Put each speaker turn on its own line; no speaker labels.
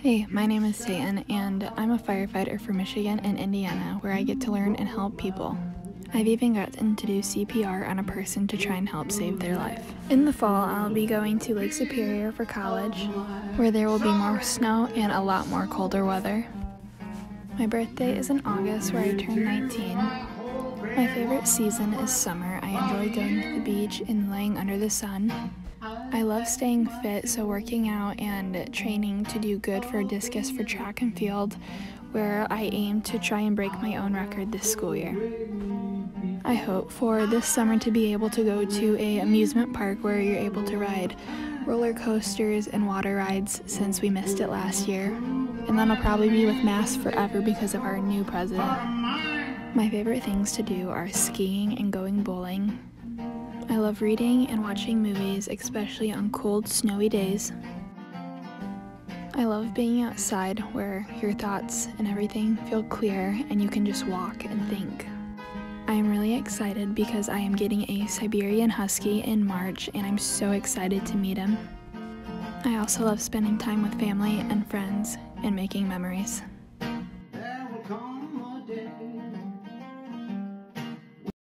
Hey, my name is Tatin, and I'm a firefighter for Michigan and Indiana, where I get to learn and help people. I've even gotten to do CPR on a person to try and help save their life. In the fall, I'll be going to Lake Superior for college, where there will be more snow and a lot more colder weather. My birthday is in August, where I turn 19. My favorite season is summer. I enjoy going to the beach and laying under the sun. I love staying fit, so working out and training to do good for discus for track and field, where I aim to try and break my own record this school year. I hope for this summer to be able to go to a amusement park where you're able to ride roller coasters and water rides since we missed it last year. And then I'll probably be with Mass forever because of our new president. My favorite things to do are skiing and going bowling, I love reading and watching movies, especially on cold, snowy days. I love being outside where your thoughts and everything feel clear and you can just walk and think. I am really excited because I am getting a Siberian Husky in March and I'm so excited to meet him. I also love spending time with family and friends and making memories.